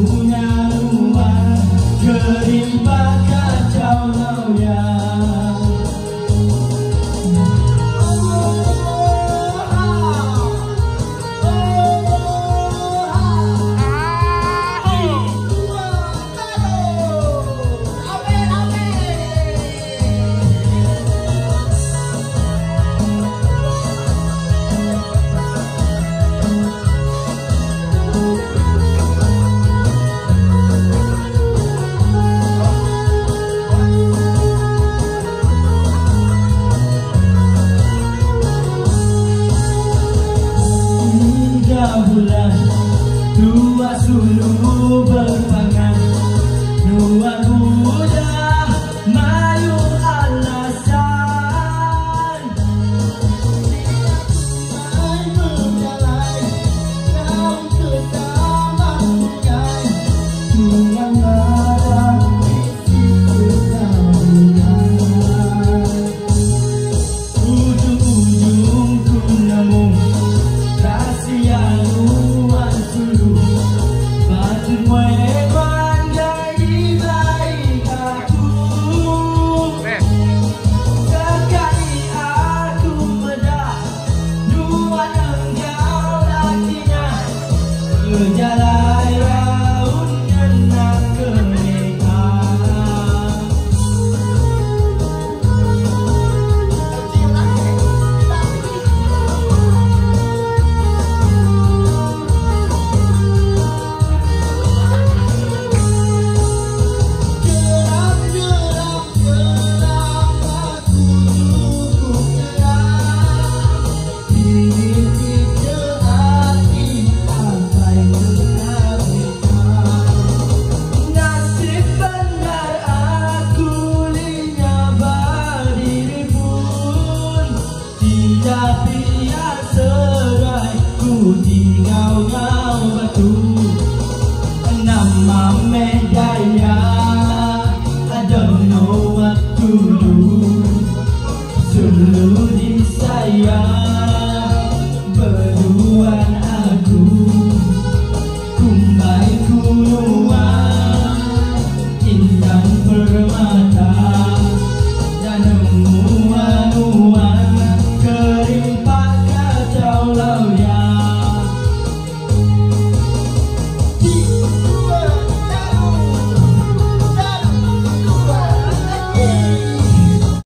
Dulu di saya sua